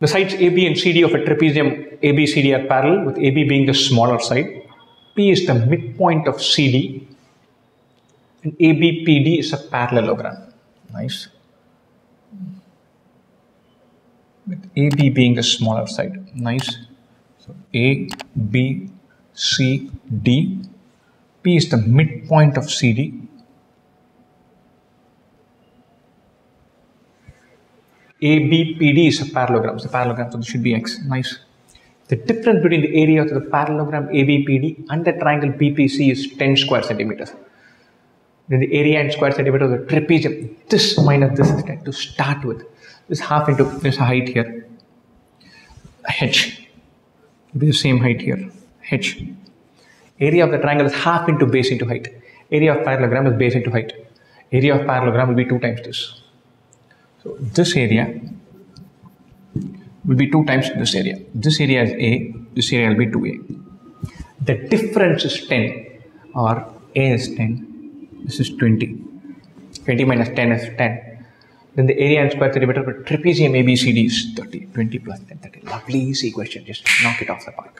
The sides AB and CD of a trapezium ABCD are parallel, with AB being the smaller side. P is the midpoint of CD, and ABPD is a parallelogram. Nice. With AB being the smaller side. Nice. So A, B, C, D. P is the midpoint of CD. ABPD is a parallelogram. It's So parallelogram, so this should be X. Nice. The difference between the area of the parallelogram ABPD and the triangle BPC is 10 square centimeters. Then the area in square centimeter of the trapezium, this minus this is 10 to start with. This half into this height here. H. It'll be the same height here. H. Area of the triangle is half into base into height. Area of parallelogram is base into height. Area of parallelogram will be 2 times this. So this area will be 2 times this area. This area is A, this area will be 2A. The difference is 10 or A is 10, this is 20. 20 minus 10 is 10. Then the area in square centimeter for trapezium ABCD is 30. 20 plus 10, 30. Lovely easy question. Just knock it off the park.